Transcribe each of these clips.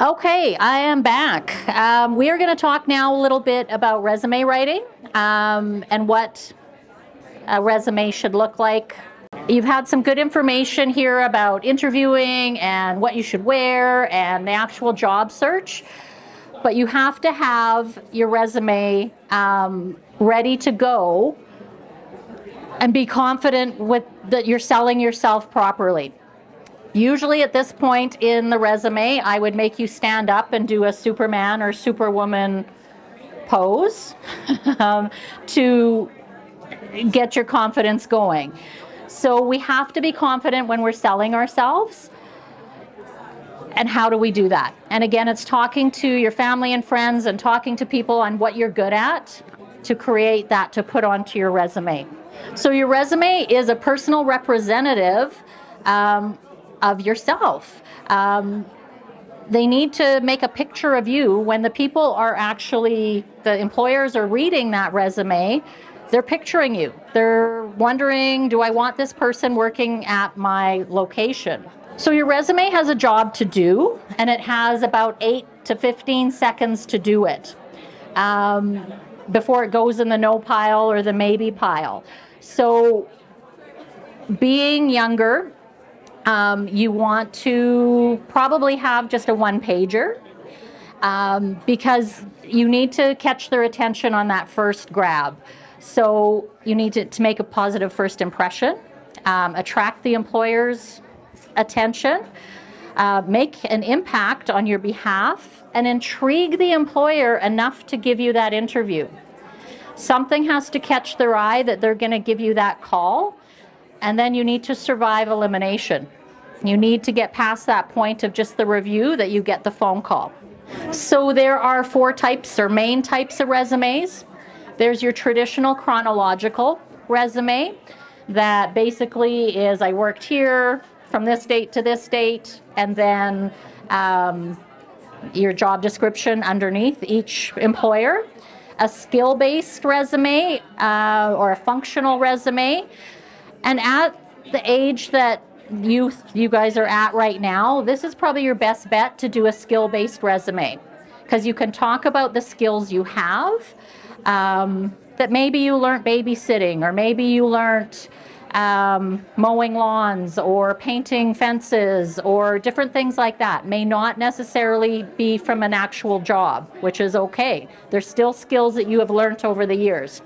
Okay, I am back. Um, we are going to talk now a little bit about resume writing um, and what a resume should look like. You've had some good information here about interviewing and what you should wear and the actual job search, but you have to have your resume um, ready to go and be confident with that you're selling yourself properly. Usually at this point in the resume, I would make you stand up and do a Superman or Superwoman pose um, to get your confidence going. So we have to be confident when we're selling ourselves. And how do we do that? And again, it's talking to your family and friends and talking to people on what you're good at to create that to put onto your resume. So your resume is a personal representative um, of yourself. Um, they need to make a picture of you when the people are actually, the employers are reading that resume. They're picturing you. They're wondering, do I want this person working at my location? So your resume has a job to do, and it has about 8 to 15 seconds to do it um, before it goes in the no pile or the maybe pile. So being younger, um, you want to probably have just a one pager um, because you need to catch their attention on that first grab. So you need to, to make a positive first impression, um, attract the employer's attention, uh, make an impact on your behalf, and intrigue the employer enough to give you that interview. Something has to catch their eye that they're going to give you that call and then you need to survive elimination. You need to get past that point of just the review that you get the phone call. So there are four types or main types of resumes. There's your traditional chronological resume that basically is I worked here from this date to this date and then um, your job description underneath each employer. A skill-based resume uh, or a functional resume and at the age that you you guys are at right now, this is probably your best bet to do a skill-based resume because you can talk about the skills you have. Um, that maybe you learned babysitting, or maybe you learned um, mowing lawns, or painting fences, or different things like that. May not necessarily be from an actual job, which is okay. There's still skills that you have learned over the years.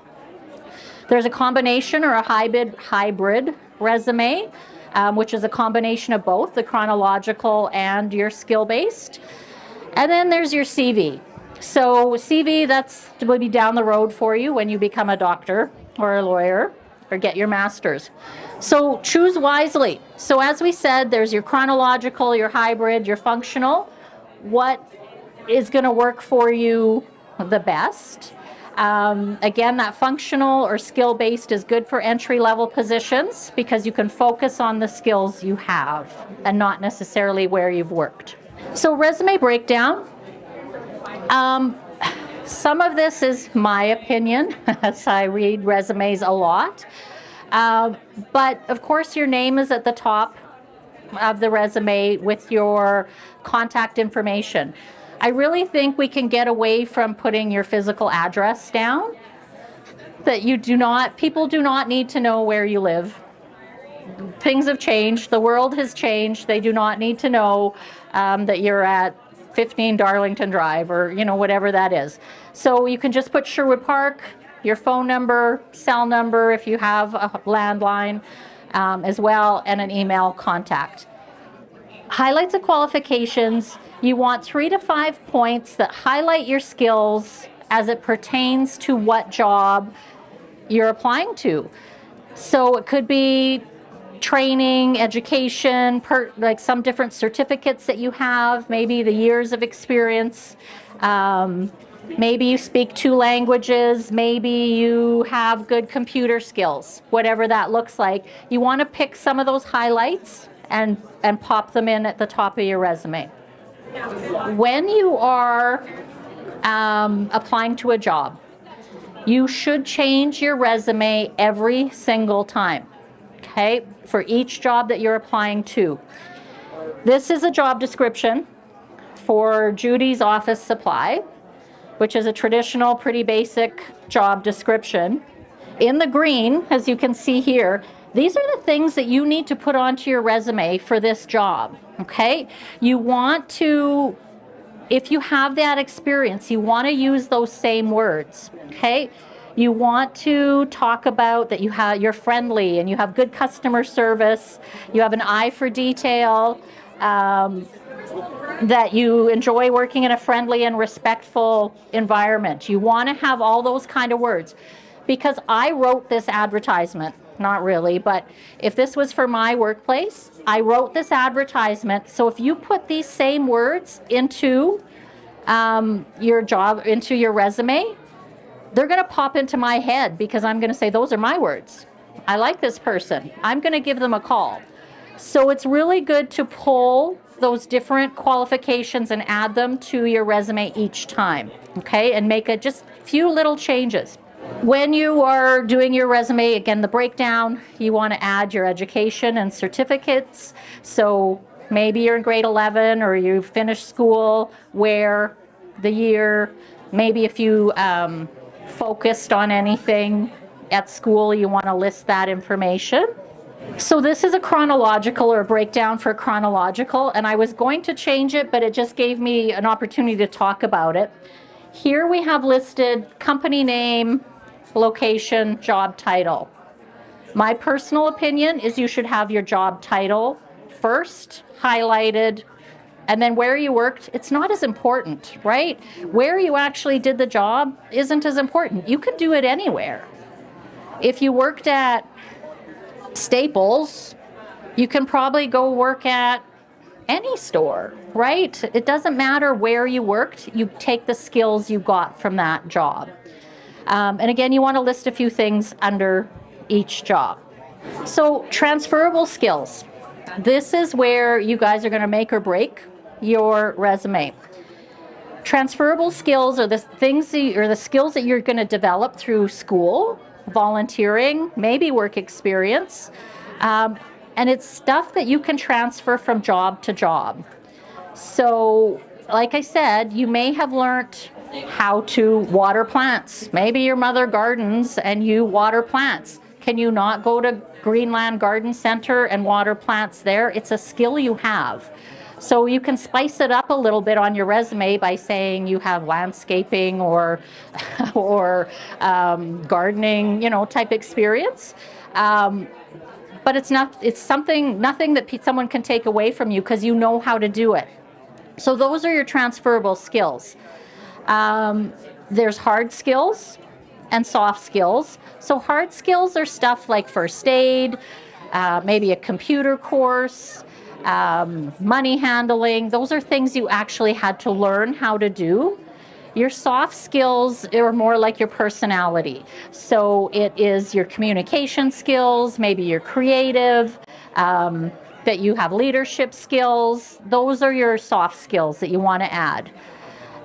There's a combination or a hybrid, hybrid resume, um, which is a combination of both, the chronological and your skill-based. And then there's your CV. So CV, that's will be down the road for you when you become a doctor or a lawyer or get your master's. So choose wisely. So as we said, there's your chronological, your hybrid, your functional. What is going to work for you the best? Um, again, that functional or skill-based is good for entry-level positions because you can focus on the skills you have and not necessarily where you've worked. So resume breakdown. Um, some of this is my opinion, as I read resumes a lot. Um, but of course, your name is at the top of the resume with your contact information. I really think we can get away from putting your physical address down. That you do not, people do not need to know where you live. Things have changed. The world has changed. They do not need to know um, that you're at 15 Darlington Drive or, you know, whatever that is. So you can just put Sherwood Park, your phone number, cell number if you have a landline um, as well, and an email contact. Highlights of qualifications you want three to five points that highlight your skills as it pertains to what job you're applying to. So it could be training, education, per, like some different certificates that you have, maybe the years of experience. Um, maybe you speak two languages, maybe you have good computer skills, whatever that looks like. You want to pick some of those highlights and, and pop them in at the top of your resume. When you are um, applying to a job, you should change your resume every single time, okay, for each job that you're applying to. This is a job description for Judy's office supply, which is a traditional, pretty basic job description. In the green, as you can see here, these are the things that you need to put onto your resume for this job, okay? You want to, if you have that experience, you want to use those same words, okay? You want to talk about that you have you're friendly and you have good customer service. You have an eye for detail. Um, that you enjoy working in a friendly and respectful environment. You want to have all those kind of words. Because I wrote this advertisement, not really, but if this was for my workplace, I wrote this advertisement. So if you put these same words into um, your job, into your resume, they're going to pop into my head because I'm going to say, those are my words. I like this person. I'm going to give them a call. So it's really good to pull those different qualifications and add them to your resume each time, okay? And make a just few little changes. When you are doing your resume, again, the breakdown, you want to add your education and certificates. So maybe you're in grade 11 or you finished school, where, the year, maybe if you um, focused on anything at school, you want to list that information. So this is a chronological or a breakdown for chronological, and I was going to change it, but it just gave me an opportunity to talk about it. Here we have listed company name, location, job title. My personal opinion is you should have your job title first, highlighted, and then where you worked, it's not as important, right? Where you actually did the job isn't as important. You can do it anywhere. If you worked at Staples, you can probably go work at any store, right? It doesn't matter where you worked, you take the skills you got from that job. Um, and again, you want to list a few things under each job. So, transferable skills. This is where you guys are going to make or break your resume. Transferable skills are the things that, or the skills that you're going to develop through school volunteering, maybe work experience. Um, and it's stuff that you can transfer from job to job. So, like I said, you may have learned how to water plants. Maybe your mother gardens and you water plants. Can you not go to Greenland Garden Center and water plants there? It's a skill you have. So you can spice it up a little bit on your resume by saying you have landscaping or, or um, gardening, you know, type experience. Um, but it's not, it's something, nothing that someone can take away from you because you know how to do it. So those are your transferable skills. Um, there's hard skills and soft skills. So hard skills are stuff like first aid, uh, maybe a computer course, um, money handling. Those are things you actually had to learn how to do. Your soft skills are more like your personality. So it is your communication skills, maybe you're creative, um, that you have leadership skills. Those are your soft skills that you want to add.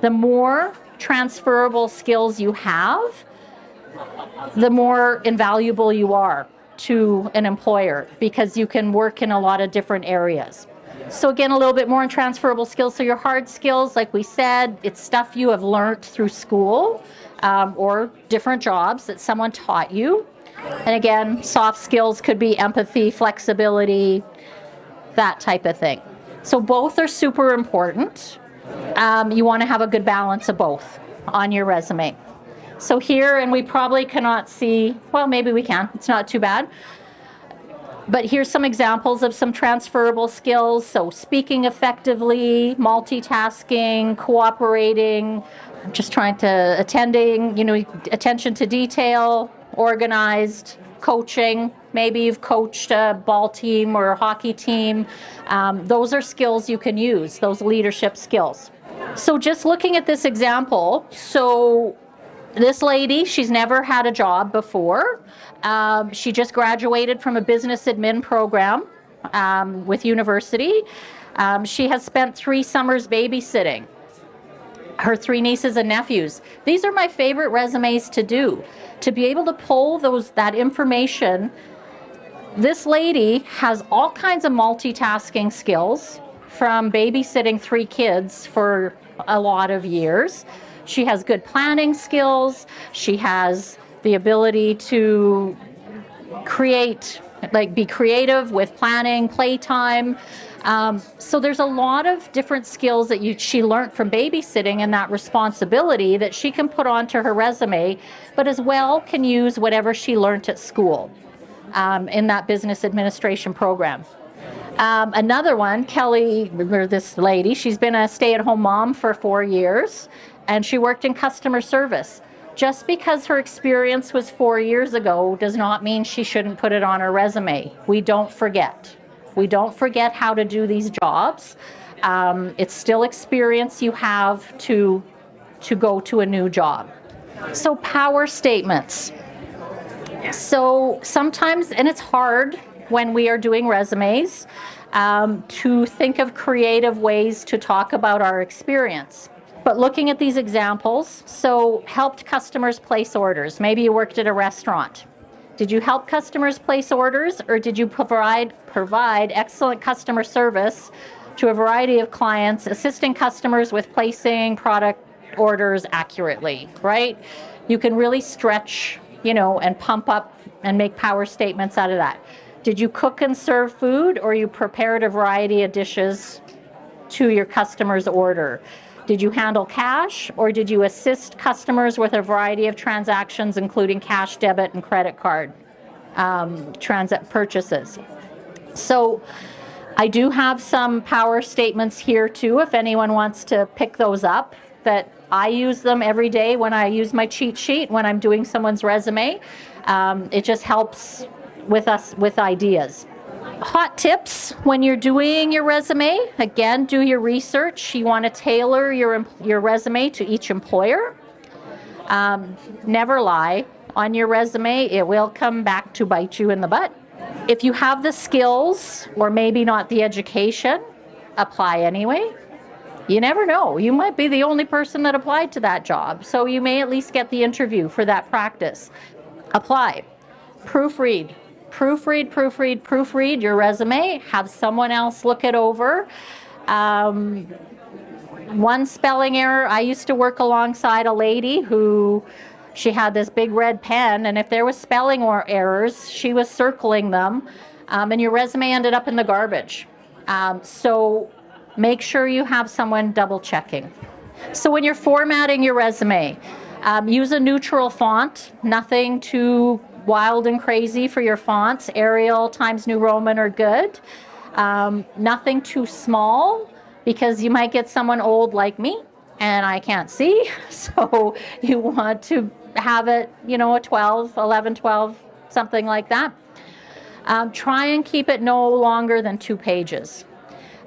The more transferable skills you have, the more invaluable you are to an employer because you can work in a lot of different areas. So again, a little bit more on transferable skills. So your hard skills, like we said, it's stuff you have learned through school um, or different jobs that someone taught you. And again, soft skills could be empathy, flexibility, that type of thing. So both are super important. Um, you want to have a good balance of both on your resume. So here, and we probably cannot see, well, maybe we can, it's not too bad. But here's some examples of some transferable skills. So speaking effectively, multitasking, cooperating, just trying to, attending, you know, attention to detail, organized, coaching. Maybe you've coached a ball team or a hockey team. Um, those are skills you can use, those leadership skills. So just looking at this example, so this lady, she's never had a job before. Um, she just graduated from a business admin program um, with university. Um, she has spent three summers babysitting her three nieces and nephews. These are my favorite resumes to do. To be able to pull those that information. This lady has all kinds of multitasking skills. from babysitting three kids for a lot of years. She has good planning skills. She has the ability to create, like be creative with planning, playtime. Um, so there's a lot of different skills that you, she learned from babysitting and that responsibility that she can put onto her resume, but as well can use whatever she learned at school um, in that business administration program. Um, another one, Kelly, or this lady, she's been a stay-at-home mom for four years, and she worked in customer service. Just because her experience was four years ago does not mean she shouldn't put it on her resume. We don't forget. We don't forget how to do these jobs. Um, it's still experience you have to, to go to a new job. So power statements. So sometimes, and it's hard when we are doing resumes, um, to think of creative ways to talk about our experience. But looking at these examples, so helped customers place orders. Maybe you worked at a restaurant. Did you help customers place orders or did you provide, provide excellent customer service to a variety of clients, assisting customers with placing product orders accurately, right? You can really stretch, you know, and pump up and make power statements out of that. Did you cook and serve food or you prepared a variety of dishes to your customer's order? Did you handle cash or did you assist customers with a variety of transactions, including cash, debit, and credit card um, transit purchases? So I do have some power statements here too, if anyone wants to pick those up, that I use them every day when I use my cheat sheet, when I'm doing someone's resume. Um, it just helps with us with ideas hot tips when you're doing your resume. Again, do your research. You want to tailor your, your resume to each employer. Um, never lie on your resume. It will come back to bite you in the butt. If you have the skills or maybe not the education, apply anyway. You never know. You might be the only person that applied to that job. So you may at least get the interview for that practice. Apply. Proofread proofread, proofread, proofread your resume, have someone else look it over. Um, one spelling error, I used to work alongside a lady who she had this big red pen, and if there was spelling or errors, she was circling them, um, and your resume ended up in the garbage. Um, so make sure you have someone double checking. So when you're formatting your resume, um, use a neutral font, nothing too wild and crazy for your fonts. Arial, Times New Roman are good. Um, nothing too small because you might get someone old like me and I can't see. So you want to have it, you know, a 12, 11, 12, something like that. Um, try and keep it no longer than two pages.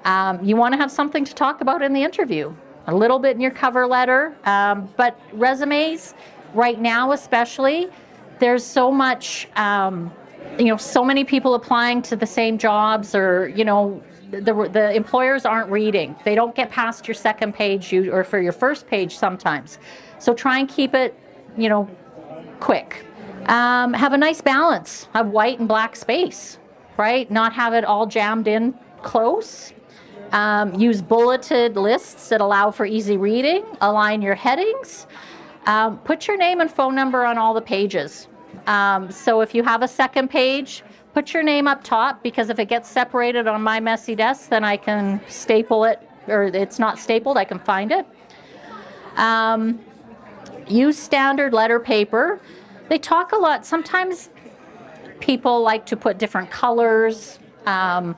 Um, you want to have something to talk about in the interview, a little bit in your cover letter, um, but resumes, right now especially, there's so much, um, you know, so many people applying to the same jobs or, you know, the, the employers aren't reading. They don't get past your second page you, or for your first page sometimes. So try and keep it, you know, quick. Um, have a nice balance of white and black space, right? Not have it all jammed in close. Um, use bulleted lists that allow for easy reading. Align your headings. Um, put your name and phone number on all the pages. Um, so if you have a second page, put your name up top because if it gets separated on my messy desk, then I can staple it, or it's not stapled, I can find it. Um, use standard letter paper. They talk a lot. Sometimes people like to put different colors um,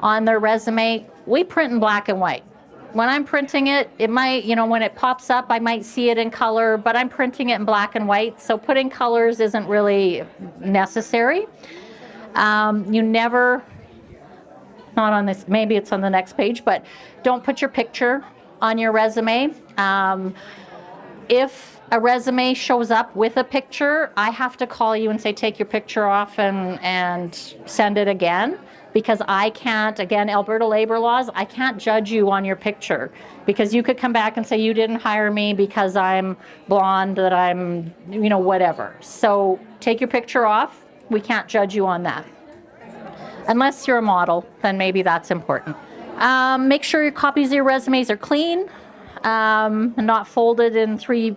on their resume. We print in black and white when I'm printing it, it might, you know, when it pops up, I might see it in color, but I'm printing it in black and white, so putting colors isn't really necessary. Um, you never, not on this, maybe it's on the next page, but don't put your picture on your resume. Um, if a resume shows up with a picture, I have to call you and say, take your picture off and, and send it again because I can't, again, Alberta labor laws, I can't judge you on your picture because you could come back and say you didn't hire me because I'm blonde, that I'm, you know, whatever. So take your picture off. We can't judge you on that. Unless you're a model, then maybe that's important. Um, make sure your copies of your resumes are clean, um, and not folded in three,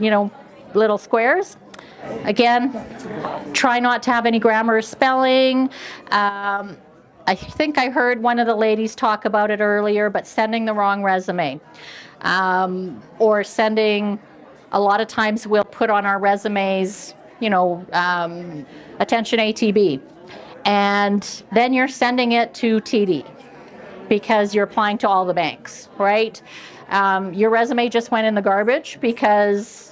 you know, little squares. Again, try not to have any grammar or spelling. Um, I think I heard one of the ladies talk about it earlier, but sending the wrong resume. Um, or sending, a lot of times we'll put on our resumes, you know, um, attention ATB. And then you're sending it to TD because you're applying to all the banks, right? Um, your resume just went in the garbage because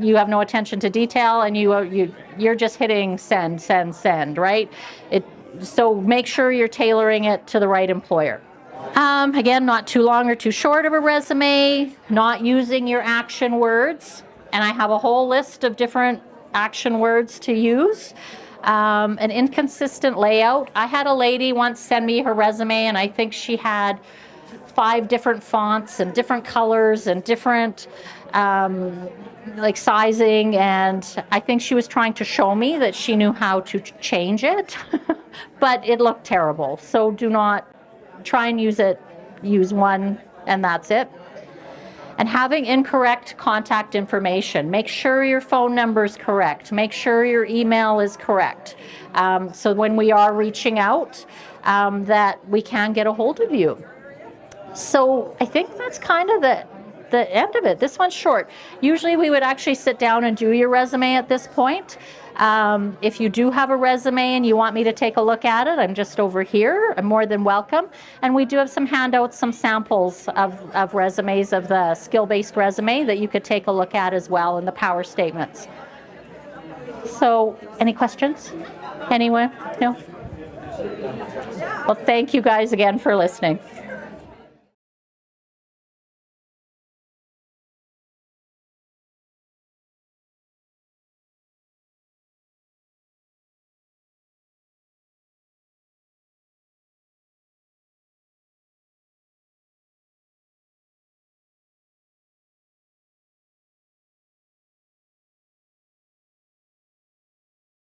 you have no attention to detail and you you you're just hitting send send send right it so make sure you're tailoring it to the right employer. Um, again, not too long or too short of a resume, not using your action words. And I have a whole list of different action words to use. Um, an inconsistent layout. I had a lady once send me her resume, and I think she had five different fonts and different colors and different um, like sizing. And I think she was trying to show me that she knew how to change it. but it looked terrible. So do not try and use it, use one and that's it. And having incorrect contact information. Make sure your phone number is correct. Make sure your email is correct. Um, so when we are reaching out, um, that we can get a hold of you. So I think that's kind of the the end of it. This one's short. Usually we would actually sit down and do your resume at this point. Um, if you do have a resume and you want me to take a look at it, I'm just over here. I'm more than welcome. And we do have some handouts, some samples of, of resumes of the skill-based resume that you could take a look at as well in the power statements. So, any questions? Anyone? No? Well, thank you guys again for listening.